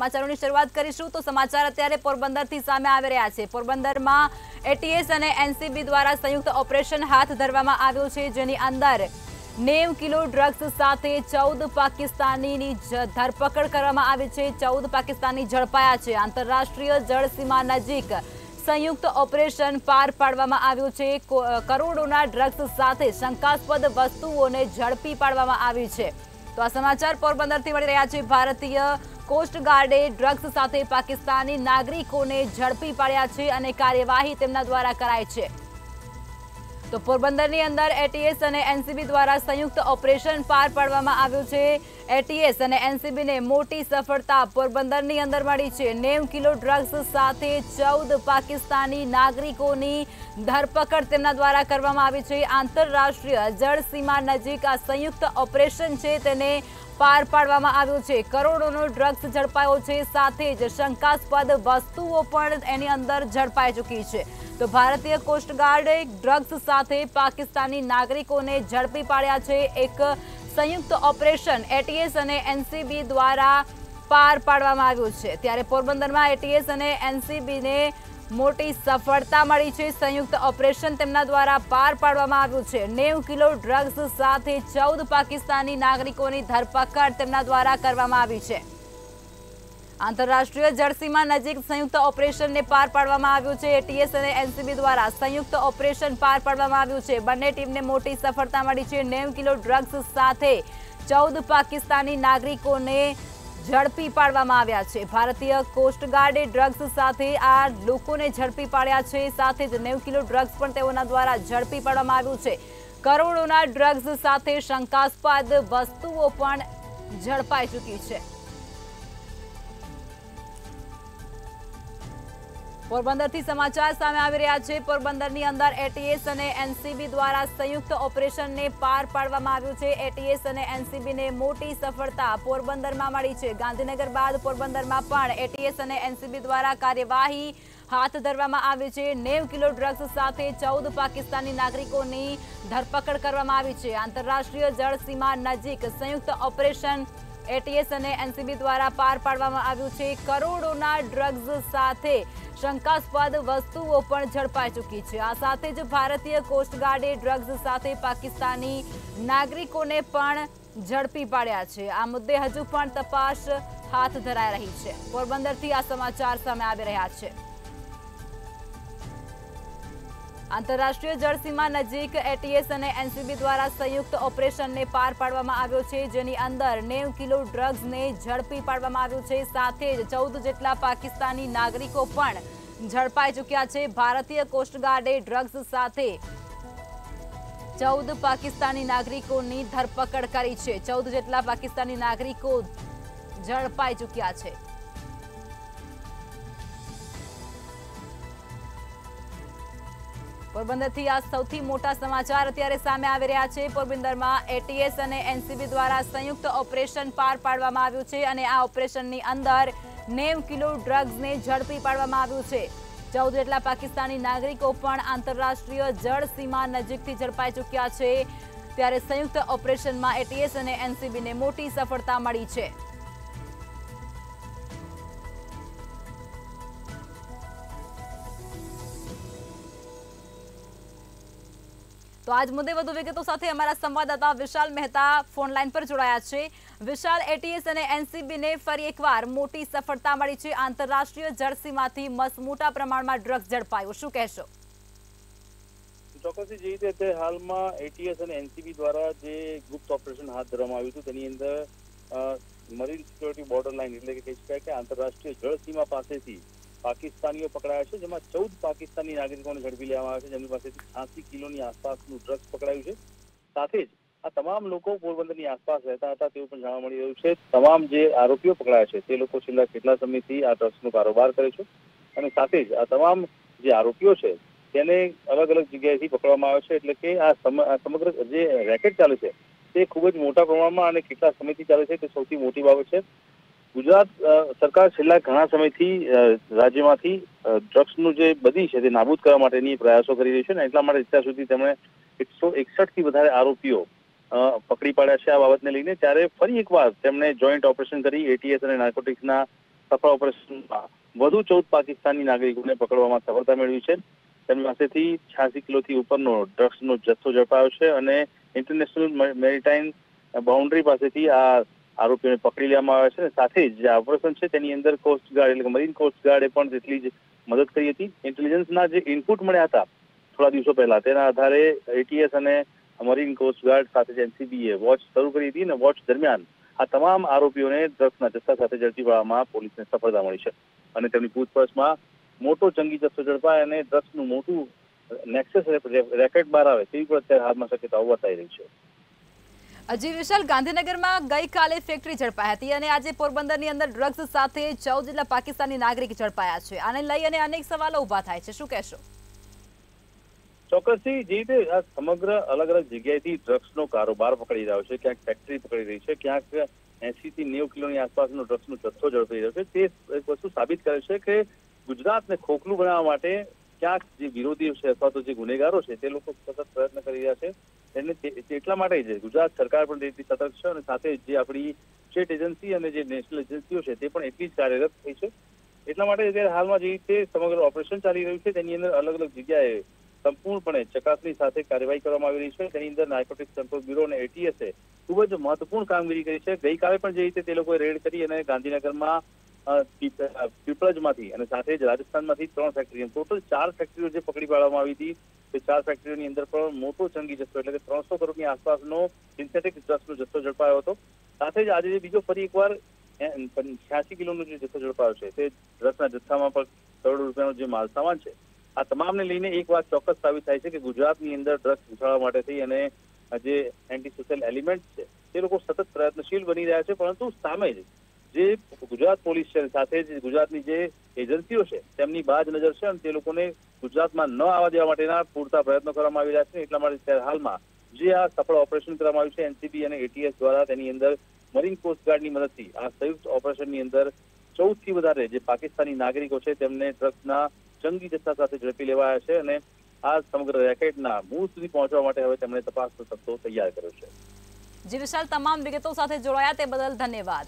સમાચારોની શરૂઆત કરીશું તો સમાચાર અત્યારે પોરબંદરથી સામે આવી રહ્યા છે. પોરબંદરમાં એટીએસ અને એનસીબી દ્વારા સંયુક્ત ઓપરેશન હાથ ધરવામાં આવ્યું છે, જેની અંદર નેવ કિલો ડ્રગ્સ સાથે ચૌદ પાકિસ્તાનીની ધરપકડ કરવામાં આવી છે. ચૌદ પાકિસ્તાની ઝડપાયા છે. આંતરરાષ્ટ્રીય જળસીમા નજીક સંયુક્ત ઓપરેશન પાર પાડવામાં આવ્યું છે. કરોડોના ડ્રગ્સ સાથે શંકાસ્પદ વસ્તુઓને ઝડપી પાડવામાં આવી છે. તો આ સમાચાર પોરબંદરથી મળી રહ્યા છે. ભારતીય કોસ્ટ ગાર્ડે ડ્રગ્સ સાથે પાકિસ્તાની નાગરિકોને ઝડપી પાડ્યા છે અને કાર્યવાહી તેમના દ્વારા કરાય છે. તો પોરબંદરની અંદર એટીએસ અને એનસીબી દ્વારા સંયુક્ત ઓપરેશન પાર પાડવામાં આવ્યું છે. એટીએસ અને એનસીબીને મોટી સફળતા પોરબંદરની અંદર મળી છે. નેવ કિલો ડ્રગ્સ સાથે ચૌદ પાકિસ્તાની નાગરિકોની ધરપકડ તેમના દ્વારા કરવામાં આવી છે. આંતરરાષ્ટ્રીય જળસીમા નજીક આ સંયુક્ત ઓપરેશન છે તેને પાર પાડવામાં આવ્યું છે. કરોડોનો ડ્રગ્સ ઝડપાયો છે, સાથે જ શંકાસ્પદ વસ્તુઓ પણ એની અંદર ઝડપાઈ ચૂકી છે. તો ભારતીય કોસ્ટગાર્ડે ડ્રગ્સ સાથે પાકિસ્તાની નાગરિકોને ઝડપી પાડ્યા છે એક સંયુક્ત ઓપરેશન એટીએસ અને એનસીબી દ્વારા પાર પાડવામાં આવ્યું છે. ત્યારે પોરબંદરમાં એટીએસ અને એનસીબીને મોટી સફળતા મળી છે. સંયુક્ત ઓપરેશન તેમના દ્વારા પાર પાડવામાં આવ્યું છે. નેવ કિલો ડ્રગ્સ સાથે ચૌદ પાકિસ્તાની નાગરિકોની ધરપકડ તેમના દ્વારા કરવામાં આવી છે. આંતરરાષ્ટ્રીય જળસીમા નજીક સંયુક્ત ઓપરેશનને પાર પાડવામાં આવ્યું છે. એટીએસ અને એનસીબી દ્વારા સંયુક્ત ઓપરેશન પાર પાડવામાં આવ્યું છે. બંને ટીમને મોટી સફળતા મળી છે. નેવ કિલો ડ્રગ્સ સાથે ચૌદ પાકિસ્તાની નાગરિકોને ઝડપી પાડવામાં આવ્યા છે. ભારતીય કોસ્ટગાર્ડે ડ્રગ્સ સાથે આ લોકોને ઝડપી પાડ્યા છે. સાથે જ નેવ કિલો ડ્રગ્સ પણ તેઓના દ્વારા ઝડપી પાડવામાં આવ્યું છે. કરોડોના ડ્રગ્સ સાથે શંકાસ્પદ વસ્તુઓ પણ ઝડપાઈ ચૂકી છે. પોરબંદરથી સમાચાર સામે આવી રહ્યા છે. પોરબંદરની અંદર એટીએસ અને એનસીબી દ્વારા સંયુક્ત ઓપરેશનને પાર પાડવામાં આવ્યું છે. એટીએસ અને એનસીબીને મોટી સફળતા પોરબંદરમાં મળી છે. ગાંધીનગર બાદ પોરબંદરમાં પણ એટીએસ અને એનસીબી દ્વારા કાર્યવાહી હાથ ધરવામાં આવી છે. નેવ કિલો ડ્રગ્સ સાથે ચૌદ પાકિસ્તાની નાગરિકોની ધરપકડ કરવામાં આવી છે. આંતરરાષ્ટ્રીય જળ સીમા નજીક સંયુક્ત ઓપરેશન એટીએસ અને એનસીબી દ્વારા પાર પાડવામાં આવ્યું છે. કરોડોના ડ્રગ્સ સાથે શંકાસ્પદ વસ્તુઓ પણ ઝડપાઈ ચૂકી છે. આ સાથે જ ભારતીય કોસ્ટગાર્ડે ડ્રગ્સ સાથે પાકિસ્તાની નાગરિકોને પણ ઝડપી પાડ્યા છે. આ મુદ્દે હજુ પણ તપાસ હાથ ધરાઈ રહી છે. પોરબંદરથી આ સમાચાર સામે આવી રહ્યા છે. આંતરરાષ્ટ્રીય જળસીમા નજીક એટીએસ અને એનસીબી દ્વારા સંયુક્ત ઓપરેશનને પાર પાડવામાં આવ્યો છે, જેની અંદર નેવ કિલો ડ્રગ્સને ઝડપી પાડવામાં આવ્યું છે. સાથે જ ચૌદ જેટલા પાકિસ્તાની નાગરિકો પણ ઝડપાઈ ચૂક્યા છે. ભારતીય કોસ્ટગાર્ડે ડ્રગ્સ સાથે ચૌદ પાકિસ્તાની નાગરિકોની ધરપકડ કરી છે. ચૌદ જેટલા પાકિસ્તાની નાગરિકો ઝડપાઈ ચૂક્યા છે. પોરબંદરથી આ સૌથી મોટા સમાચાર અત્યારે સામે આવી રહ્યા છે. પોરબંદરમાં એટીએસ અને એનસીબી દ્વારા સંયુક્ત ઓપરેશન પાર પાડવામાં આવ્યું છે અને આ ઓપરેશનની અંદર નેવ કિલો ડ્રગ્સને ઝડપી પાડવામાં આવ્યું છે. ચૌદ જેટલા પાકિસ્તાની નાગરિકો પણ આંતરરાષ્ટ્રીય જળ સીમા નજીકથી ઝડપાઈ ચૂક્યા છે. ત્યારે સંયુક્ત ઓપરેશનમાં એટીએસ અને એનસીબીને મોટી સફળતા મળી છે. તો આજ મુદ્દે વધુ વિગતો સાથે અમારા સંવાદદાતા વિશાલ મહેતા ફોન લાઈન પર જોડાયા છે. વિશાલ એટીએસ અને એનસીબીને ફરી એકવાર મોટી સફળતા મળી છે. આંતરરાષ્ટ્રીય જળસીમાંથી મસ મોટા પ્રમાણમાં ડ્રગ્સ ઝડપાયું. શું કહેશો? ચોક્કસ જે રીતે તે હાલમાં એટીએસ અને એનસીબી દ્વારા જે ગુપ્ત ઓપરેશન હાથ ધરવામાં આવ્યું હતું, તેની અંદર મરીન સિક્યોરિટી બોર્ડર લાઇન એટલે કે કહી શકાય કે આંતરરાષ્ટ્રીય જળ પાસેથી પાકિસ્તાનીઓ પકડાયા છે, જેમાં ચૌદ પાકિસ્તાની નાગરિકોને ઝડપી લેવામાં આવ્યા છે, જેમની પાસેથી છાસી કિલોની આસપાસનું ડ્રગ્સ પકડાયું છે. સાથે જ આ તમામ લોકો પોરબંદરની આસપાસ રહેતા હતા તેવું પણ જાણવા મળી રહ્યું છે. તમામ જે આરોપીઓ પકડાયા છે, તે લોકો છેલ્લા કેટલા સમયથી આ ડ્રગ્સનો કારોબાર કરે છે અને સાથે જ આ તમામ જે આરોપીઓ છે, તેને અલગ અલગ જગ્યાએથી પકડવામાં આવે છે. એટલે કે આ સમ- આ સમગ્ર જે રેકેટ ચાલે છે, તે ખૂબ જ મોટા પ્રમાણમાં અને કેટલા સમયથી ચાલે છે, તે સૌથી મોટી બાબત છે. ગુજરાત સરકાર છેલ્લા ઘણા સમયથી રાજ્યમાંથી ડ્રગ્સનું જે બધી છે તે નાબૂદ કરવા માટેની પ્રયાસો કરી રહી છે ને એટલા માટે અત્યાર સુધી તેમણે એકસો એકસઠથી વધારે આરોપીઓ પકડી પાડ્યા છે આ બાબતને લઈને. ત્યારે ફરી એકવાર તેમણે જોઈન્ટ ઓપરેશન કરી એટીએસ અને નાર્કોટિક્સના સફળ ઓપરેશનમાં વધુ ચૌદ પાકિસ્તાની નાગરિકોને પકડવામાં સફળતા મેળવી છે. તેમની પાસેથી છ્યાસી કિલોથી ઉપરનો ડ્રગ્સનો જથ્થો ઝડપાયો છે અને ઇન્ટરનેશનલ મેરીટાઈમ બાઉન્ડ્રી પાસેથી આ આરોપીઓને પકડી લેવામાં આવ્યા છે અને સાથે જ જે ઓપરેશન છે તેની અંદર કોસ્ટગાર્ડ એટલે કે મરીન કોસ્ટગાર્ડે પણ જેટલી જ મદદ કરી હતી. ઇન્ટેલિજન્સના જે ઇનપુટ મળ્યા હતા થોડા દિવસો પહેલા, તેના આધારે એટીએસ અને મરીન કોસ્ટગાર્ડ સાથે જે એનસીબીએ વોચ શરૂ કરી હતી અને વોચ દરમિયાન આ તમામ આરોપીઓને ડ્રગ્સના જથ્થા સાથે ઝડપી પાડવામાં પોલીસને સફળતા મળી છે. અને તેમની પૂછપરછમાં મોટો જંગી જથ્થો ઝડપાય અને ડ્રગ્સનું મોટું નેક્સસ રેકેટ બહાર આવે તેવી પણ અત્યારે હાલમાં શક્યતાઓ વર્તાઈ રહી છે. હજી વિશાલ, ગાંધીનગરમાં ગઈકાલે ફેક્ટરી ઝડપાઈ હતી અને આજે પોરબંદરની અંદર ડ્રગ્સ સાથે ચૌદ જેટલા પાકિસ્તાની નાગરિક ઝડપાયા છે. આને લઈ અને અનેક સવાલો ઊભા થાય છે. શું કહેશો? ચોક્કસથી જે રીતે આ સમગ્ર અલગ અલગ જગ્યાએથી ડ્રગ્સનો કારોબાર પકડી રહ્યો છે, ક્યાંક ફેક્ટરી પકડી રહી છે, ક્યાંક એસી થી નેવું કિલોની આસપાસનો ડ્રગ્સનો જથ્થો ઝડપી રહ્યો છે, તે વસ્તુ સાબિત કરે છે કે ગુજરાતને ખોખલું બનાવવા માટે ક્યાંક જે વિરોધીઓ છે અથવા તો જે ગુનેગારો છે, તે લોકો સતત પ્રયત્ન કરી રહ્યા છે. એને એટલા માટે જ ગુજરાત સરકાર પણ એટલી સતર્ક છે અને સાથે જે આપણી સ્ટેટ એજન્સી અને જે નેશનલ એજન્સીઓ છે, તે પણ એટલી જ કાર્યરત થઈ છે. એટલા માટે અત્યારે હાલમાં જે રીતે સમગ્ર ઓપરેશન ચાલી રહ્યું છે, તેની અંદર અલગ અલગ જગ્યાએ સંપૂર્ણપણે ચકાસણી સાથે કાર્યવાહી કરવામાં આવી રહી છે. તેની અંદર નાર્કોટિક્સ કંટ્રોલ બ્યુરો અને એટીએસે ખૂબ જ મહત્વપૂર્ણ કામગીરી કરી છે. ગઈકાલે પણ જે રીતે તે લોકોએ રેડ કરી અને ગાંધીનગરમાં પીપળજમાંથી અને સાથે જ રાજસ્થાનમાંથી ત્રણ ફેક્ટરી ટોટલ ચાર ફેક્ટરીઓ જે પકડી પાડવામાં આવી હતી, તે ચાર ફેક્ટરીઓની અંદર પણ મોટો ચંગી જથ્થો એટલે કે ત્રણસો કરોડની આસપાસનો સિન્થેટિક ડ્રગ્સનો જથ્થો ઝડપાયો હતો. સાથે જ આજે બીજો ફરી એકવાર છ્યાસી કિલોનો જે જથ્થો ઝડપાયો છે, તે ડ્રગ્સના જથ્થામાં પણ કરોડ રૂપિયાનો જે માલસામાન છે. આ તમામને લઈને એક વાત ચોક્કસ સાબિત થાય છે કે ગુજરાતની અંદર ડ્રગ્સ ઉછાળવા માટે થઈ અને જે એન્ટી સોશિયલ એલિમેન્ટ છે, તે લોકો સતત પ્રયત્નશીલ બની રહ્યા છે, પરંતુ સામે જ જે ગુજરાત પોલીસ છે અને સાથે જ ગુજરાતની જે એજન્સીઓ છે, તેમની બાજ નજર છે અને તે લોકોને ગુજરાતમાં ન આવવા દેવા માટેના પૂરતા પ્રયત્નો કરવામાં આવી રહ્યા છે. એટલા માટે અત્યારે હાલમાં જે આ સફળ ઓપરેશન કરવામાં આવ્યું છે, એનસીબી અને એટીએસ દ્વારા તેની અંદર મરીન કોસ્ટગાર્ડની મદદથી આ સંયુક્ત ઓપરેશનની અંદર ચૌદથી વધારે જે પાકિસ્તાની નાગરિકો છે, તેમને ડ્રગ્સના જંગી જથ્થા સાથે ઝડપી લેવાયા છે અને આ સમગ્ર રેકેટના મૂળ સુધી પહોંચવા માટે હવે તેમણે તપાસનો તથ્થો તૈયાર કર્યો છે. જી, વિશાલ, તમામ વિગતો સાથે જોડાયા, તે બદલ ધન્યવાદ.